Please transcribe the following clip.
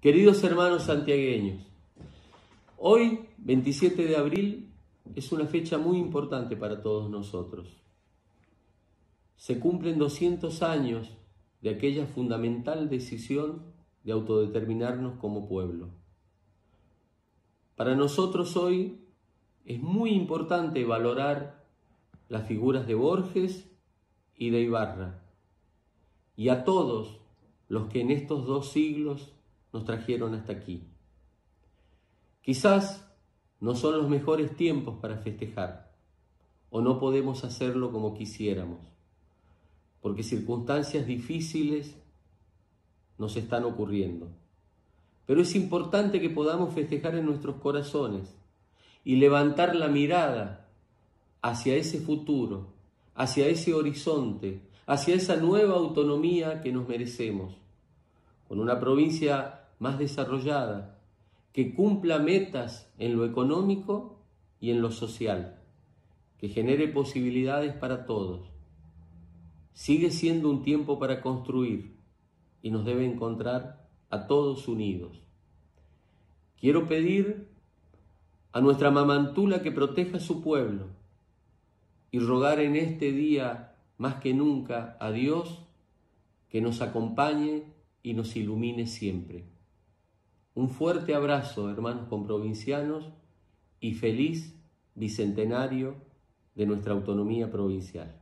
Queridos hermanos santiagueños, hoy, 27 de abril, es una fecha muy importante para todos nosotros. Se cumplen 200 años de aquella fundamental decisión de autodeterminarnos como pueblo. Para nosotros hoy es muy importante valorar las figuras de Borges y de Ibarra y a todos los que en estos dos siglos nos trajeron hasta aquí. Quizás no son los mejores tiempos para festejar o no podemos hacerlo como quisiéramos, porque circunstancias difíciles nos están ocurriendo. Pero es importante que podamos festejar en nuestros corazones y levantar la mirada hacia ese futuro, hacia ese horizonte, hacia esa nueva autonomía que nos merecemos, con una provincia más desarrollada, que cumpla metas en lo económico y en lo social, que genere posibilidades para todos. Sigue siendo un tiempo para construir y nos debe encontrar a todos unidos. Quiero pedir a nuestra mamantula que proteja a su pueblo y rogar en este día más que nunca a Dios que nos acompañe y nos ilumine siempre. Un fuerte abrazo, hermanos comprovincianos, y feliz bicentenario de nuestra autonomía provincial.